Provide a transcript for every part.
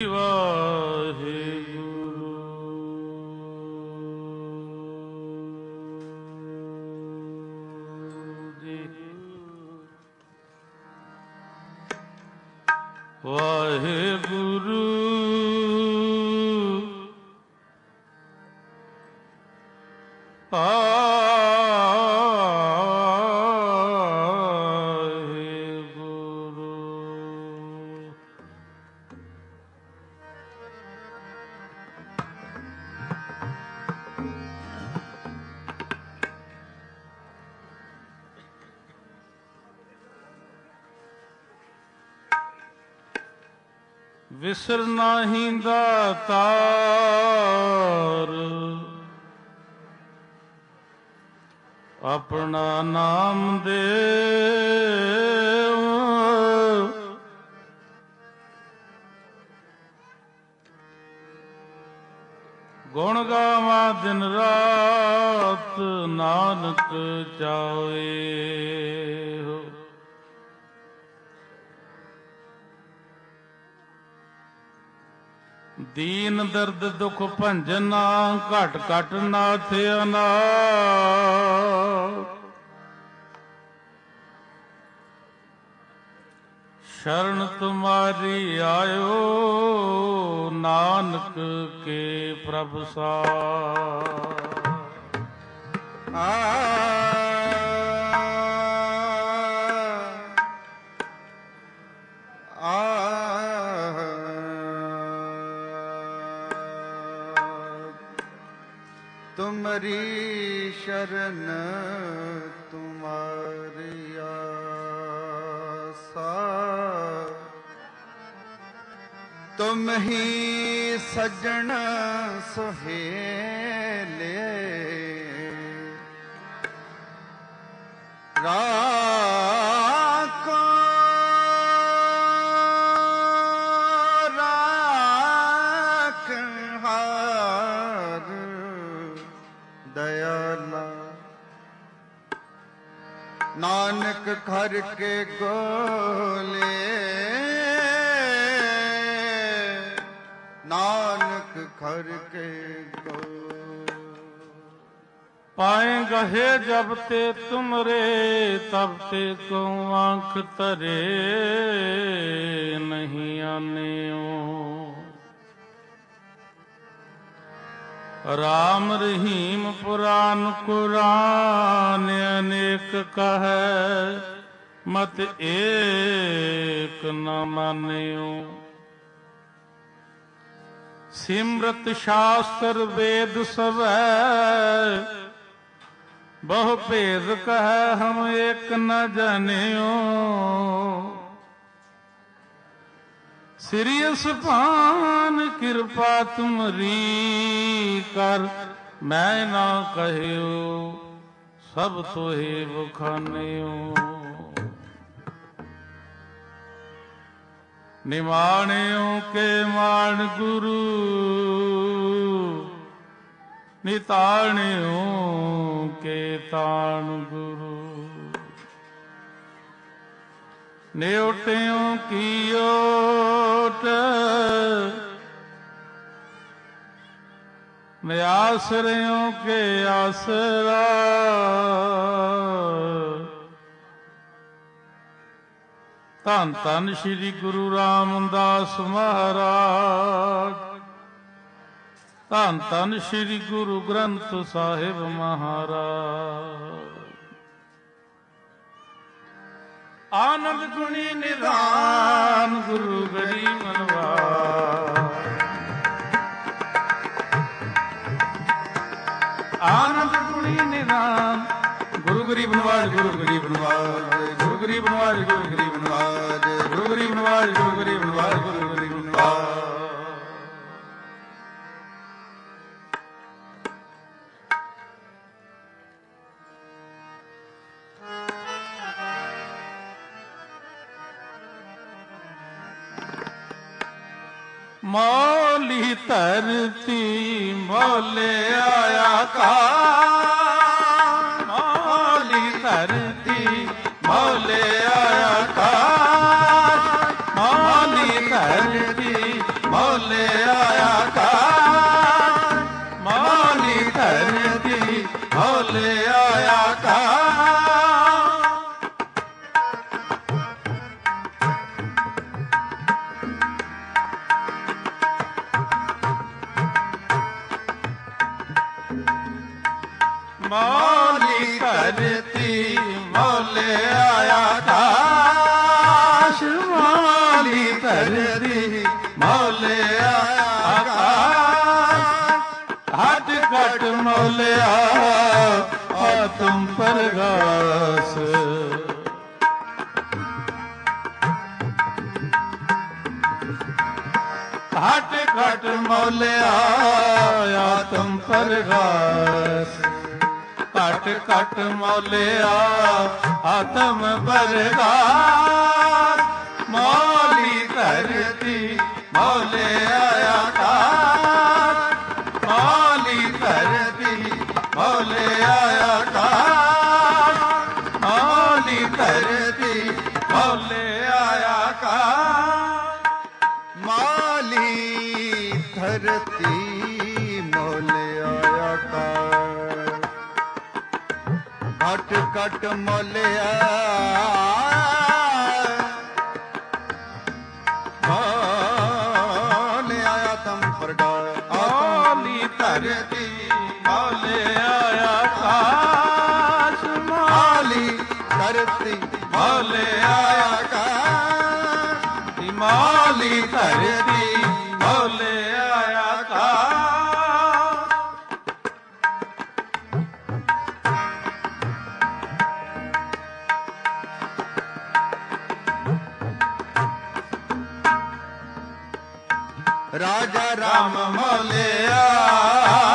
ਵਾਹਿਗੁਰੂ ਜੀ ਵਾਹਿਗੁਰੂ ਵਾਹਿਗੁਰੂ ਵਿਸਰ ਨਾਹੀਂ ਦਾਤਾਰ ਆਪਣਾ ਨਾਮ ਦੇ ਗੁਣ ਗਾਵਾਂ ਦਿਨ ਰਾਤ ਨਾਨਕ ਚਾਵੇ ਦੀਨ ਦਰਦ ਦੁਖ ਭੰਜਨਾ ਘਟ ਘਟ ਨਾਥ ਅਨਾਥ ਸ਼ਰਨ ਤੁਮਾਰੀ ਆਇਓ, ਨਾਨਕ ਕੇ ਪ੍ਰਭ ਸਾ ਆ ਤੁਮਰੀ ਸ਼ਰਨ ਤੁਮਾਰੀ ਆਸਾ। ਤੁਮ ਹੀ ਸਜਣ ਸੁਹੇਲੇ। ਰਾਖੋ ਨਾਨਕ ਘਰ ਕੇ ਗੋਲੇ। ਨਾਨਕ ਘਰ ਕੇ ਗੋ ਪਾਏ ਗਹੇ ਜਬ ਤੇ ਤੁਮਰੇ, ਤਬ ਤੇ ਕੋ ਆਂਖ ਤਰੇ ਨਹੀਂ ਆਨਿਓ। ਰਾਮ ਰਹੀਮ ਪੁਰਾਨ ਕੁਰਾਨ। ਅਨੇਕ ਕਹੈ, ਮਤ ਏਕ ਨ ਮਾਨਿਓ। ਸਿਮਰਤ ਸ਼ਾਸਤਰ ਵੇਦ ਸਵੈ, ਬਹੁ ਭੇਦ ਕਹੈ ਹਮ ਏਕ ਨ ਜਾਣਿਓ ਸ੍ਰੀ ਸੁਭਾਨ ਕਿਰਪਾ ਤੁਮਰੀ ਕਰ, ਮੈਂ ਨਾ ਕਹਿਓ। ਸਭ ਤੋਹੇ ਬਖਾਨਿਓ ਨਿਮਾਣਿਓ ਕੇ ਮਾਣ ਗੁਰੂ ਨਿਤਾਣਿਓ ਕੇ ਤਾਣ ਗੁਰੂ। ਨਿਉਟਿਓ ਕੀ ਓਟ ਨਿਆਸਰਿਓ ਕੇ ਆਸਰਾ। ਧੰਨ ਧੰਨ ਸ੍ਰੀ ਗੁਰੂ ਰਾਮਦਾਸ ਮਹਾਰਾਜ। ਧੰਨ ਧੰਨ ਸ੍ਰੀ ਗੁਰੂ ਗ੍ਰੰਥ ਸਾਹਿਬ ਮਹਾਰਾਜ। ਆਨੰਦ ਗੁਣੀ ਨਿਧਾਨ ਗੁਰੂ ਗਰੀ ਮਨਵਾ। ਆਨੰਦ ਗੁਣੀ ਨਿਧਾਨ ਗੁਰੂ ਗਰੀਬ ਨਵਾਜ, ਗੁਰੂ ਗਰੀਬ ਨਵਾਜ, ਗੁਰੂ ਗਰੀਬ ਨਵਾਜ, ਗੁਰੂ ਗਰੀਬ ਨਵਾਜ, ਗੁਰੂ ਗਰੀਬ ਨਵਾਜ, ਗੁਰੂ ਗਰੀਬ ਨਵਾਜ, ਗੁਰੂ ਗਰੀਬ ਨਵਾਜ। ਮੌਲੀ ਧਰਤੀ ਮੌਲੇ ਆਇਆ ਮੌਲੀ ਧਰਤੀ ਮੌਲੇ ਆਇਆ ਕਾਸ਼ ਮੌਲੀ ਧਰਤੀ ਮੌਲੇ ਆਇਆ ਕਾਸ਼ ਹਟ ਘਟ ਮੌਲਿਆ ਆਤਮ ਪਰਗਾਸ ਹਟ ਘਟ ਮੌਲਿਆ ਆਤਮ ਪਰਗਾਸ ਘਟ ਘਟ ਮੌਲਿਆ, ਆਤਮ ਪਰਗਾਸ ਮੌਲੀ ਧਰਤੀ ਮੌਲੇ ਆਇਆ ਕਾਰ ਧਰਤੀ ਮੌਲੇ ਆਇਆ ਕਾਰ ਧਰਤੀ ਮੌਲੇ ਆਇਆ ਕਾਰ ਮਾਲੀ ਧਰਤੀ ਘਟ ਮੋਲਿਆ। ਧਰਤੀ ਮੌਲੇ ਆਇਆ ਕਾਸ਼ ਮਾਲੀ ਧਰਤੀ ਰਾਜਾ ਰਾਮ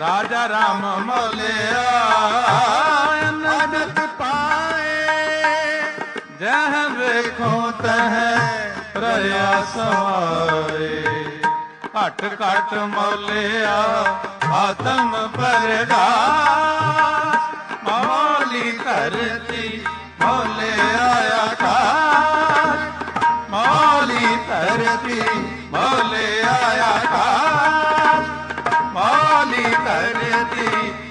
ਰਾਜਾ ਰਾਮ ਮੋਲਿਆ ਅਨੰਦ ਪਾਏ ਜਹ ਵੇਖੋ ਤਹ ਰਹਿਆ ਸਮਾਏ ਘਟ ਘਟ ਮੌਲਿਆ, ਆਤਮ ਪਰਗਾਸ ਮੌਲੀ ਧਰਤੀ ਮੌਲੇ ਆਇਆ ਕਾ ਮੋਲੀ ਧਰਤੀ ਮੌਲੇ ਆਇਆ ਕਾ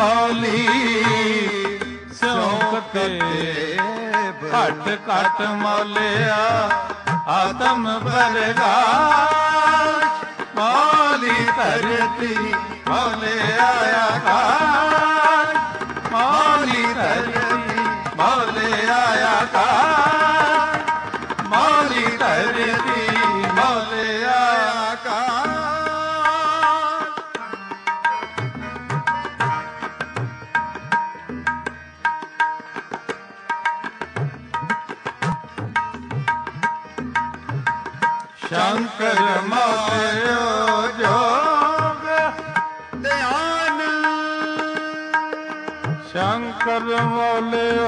ਸਿਮਰਤ ਮੌਲੀ ਸਿਉ ਦੇਵ ਘਟ ਘਟ ਮੌਲਿਆ ਆਤਮ ਪਰਗਾਸ਼ ਮੌਲੀ ਧਰਤੀ ਮੌਲੇ ਆਇਆ ਸ਼ੰਕਰ ਮੋਲਿਓ ਜੋਗ ਧਿਆਨ ਸ਼ੰਕਰ ਮੋਲਿਓ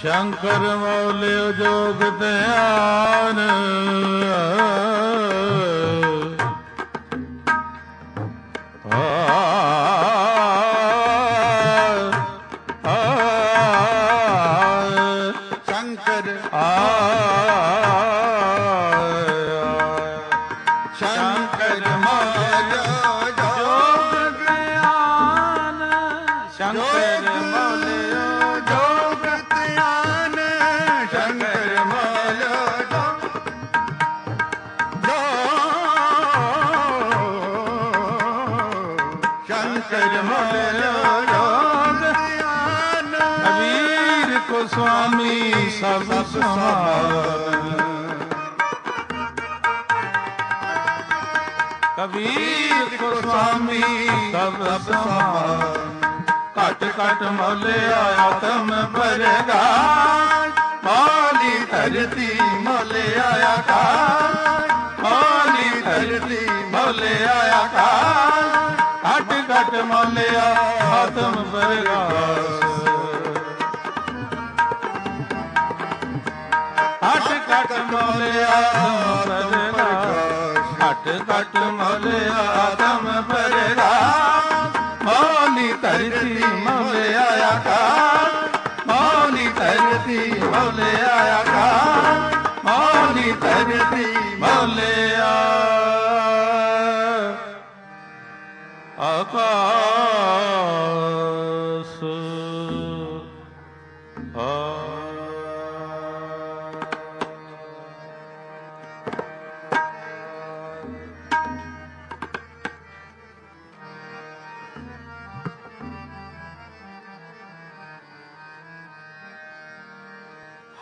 ਸ਼ੰਕਰ ਮੋਲਿਓ ਜੋਗ ਧਿਆਨ ਸਭ ਸਮਾਨ ਕਬੀਰ ਕੋ ਸੁਆਮੀ ਸਭ ਸਮਾਨ ਘਟ ਘਟ ਮੋਲੇ ਆਤਮ ਪਰਗਾ ਮਾਲੀ ਧਰਤੀ ਮੋਲੇ ਆਇਆ ਕਾ ਮਾਲੀ ਧਰਤੀ ਮੋਲੇ ਆਇਆ ਕਾ ਘਟ ਘਟ ਮੋਲੇ ਆਤਮ ਪਰਗਾਸ ਘਟ ਮੋਲੇ ਆਤਮ ਪਰਗਾਸ ਘਟ ਘਟ ਮੋਲੇ ਆਤਮ ਪਰਗਾਸ ਮੌਲੀ ਧਰਤੀ ਮੌਲੇ ਆਇਆ ਕਾ ਮੌਲੀ ਧਰਤੀ ਮੌਲੇ ਆਇਆ ਕਾ ਮੌਲੀ ਧਰਤੀ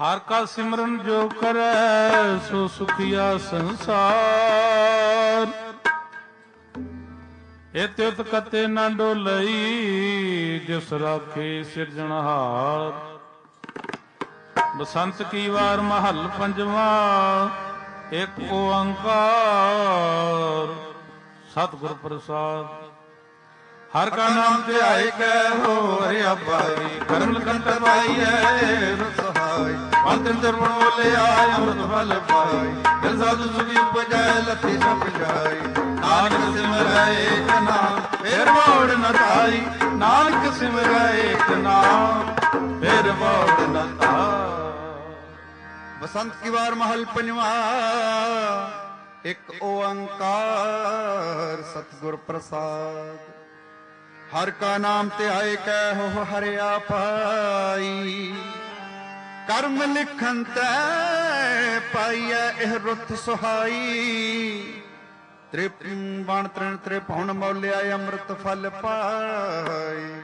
ਹਰ ਕਾ ਸਿਮਰਨ ਜੋ ਕਰੈ, ਸੋ ਸੁਖੀਆ ਸੰਸਾਰ। ਇਤਿਉਤ ਕਤੇ ਨਾ ਡੋਲਈ, ਜਿਸ ਰਾਖੇ ਸਿਰਜਣਹਾਰ ਬਸੰਤ ਕੀ ਵਾਰ ਮਹੱਲ ਪੰਜਵਾ, ਇੱਕ ਓੰਕਾਰ। ਸਤਿਗੁਰ ਪ੍ਰਸਾਦ। ਹਰ ਕਾ ਨਾਮ ਧਿਆਏ ਕੈ ਹੋ ਹਰਿ ਅਪਾਈ ਕਰਮ ਲਖਨ ਤਰਵਾਈਐ ਸਹਾਈ ਪੰਤਨ ਦਰਪਣ ਬੋਲੇ ਅੰਮ੍ਰਿਤ ਫਲ ਪਾਈ। ਦਿਲ ਸਾਧੂ ਸੁਖੀ ਉਪਜੈ ਲੱਥੀ ਸਭ ਜਾਈ ਨਾਨਕ ਸਿਮਰੈ ਏਕ ਨਾਮ, ਫੇਰ ਮੋੜ ਨ ਤਾਈ ਨਾਨਕ ਸਿਮਰੈ ਏਕ ਨਾਮ, ਫੇਰ ਮੋੜ ਨ ਤਾਈ ਬਸੰਤ ਕੀ ਵਾਰ ਮਹਲ ਪੰਜਵਾ, ਇੱਕ ਓੰਕਾਰ ਸਤਿਗੁਰ ਪ੍ਰਸਾਦ। ਹਰ ਕਾ ਨਾਮ ਧਿਆਏ ਕੈ ਹੋ ਹਰਿਆ ਪਾਈ। ਕਰਮ ਲਿਖਨ ਤੈ ਪਾਈਐ ਇਹ ਰੁੱਤ ਸੁਹਾਈ। ਤ੍ਰਿਪ ਬਣ ਤ੍ਰਿਣ ਤ੍ਰਿਪ ਤ੍ਰਿਪਉਣ ਮੌਲਿਆ ਅੰਮ੍ਰਿਤ ਫਲ ਪਾਈ।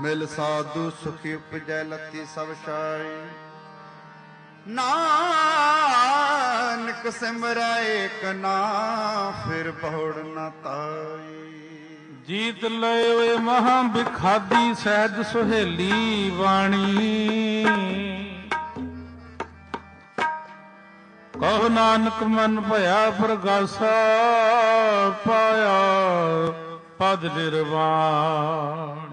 ਮਿਲ ਸਾਧੂ ਸੁਖੀ ਉਪਜੈ ਲੱਤੀ ਸਭ ਛਾਈ। ਨਾਨਕ ਸਿਮਰੈ ਏਕ ਨਾਮ ਫਿਰ ਬਹੁੜ ਨਾ ਤਾਈ। ਜੀਤ ਲਏ ਓਏ ਮਹਾ ਬਿਖਾਦੀ ਸਹਿਜ ਸੁਹੇਲੀ ਬਾਣੀ। ਕਹੋ ਨਾਨਕ ਮਨ ਭਇਆ ਪ੍ਰਗਾਸਾ, ਪਾਇਆ ਪਦ ਨਿਰਵਾਣ।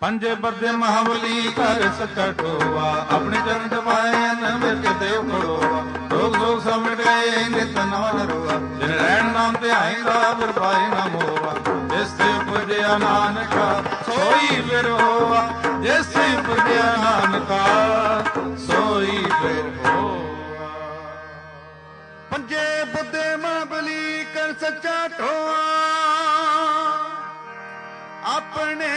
ਪੰਜੇ ਬੱਦੇ ਮਹਾਬਲੀ ਕਰ ਸਚਾ ਟੋਵਾ ਆਪਣੇ ਚਰਨ ਜਪਾਏ, ਅਨ ਮਿਰਜ ਦੇਵ ਖੜੋਵਾ ਰੋਗ ਰੋਗ ਸਮਟ ਗਏ, ਨਿਤ ਨਵਨ ਰੋਵਾ ਜਿਨ ਰਹਿਣ ਨਾਮ ਤੇ ਆਏਗਾ ਫਿਰ ਨਾ ਮੋਵਾ ਜਿਸ ਤੇ ਉਪਜਿਆ ਨਾਨਕਾ, ਸੋਈ ਫਿਰ ਹੋਵਾ ਜਿਸ ਤੇ ਉਪਜਿਆ ਨਾਨਕਾ, ਸੋਈ ਫਿਰ ਪੰਜੇ ਬੁੱਧੇ ਮਹਾਬਲੀ ਕਰ ਸੱਚਾ ਟੋਆ ਆਪਣੇ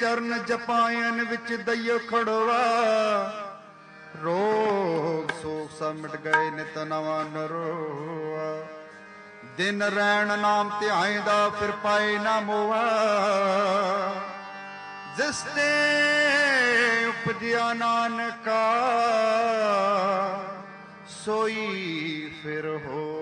ਚਰਨ ਜਪਾਇਨ ਵਿੱਚ ਦਈਓ ਖੜਵਾ। ਰੋਗ ਸੋਗ ਸਭ ਮਿਟ ਗਏ ਨਿਤ ਨਵਾਂ ਨਰੋਆ। ਦਿਨ ਰਹਿਣ ਨਾਮ ਧਿਆਏ ਦਾ ਫਿਰ ਪਾਏ ਨਾ ਮੋਆ। ਜਿਸ ਤੇ ਉਪਜਿਆ ਨਾਨਕਾ ਸੋਈ ਫਿਰ ਹੋ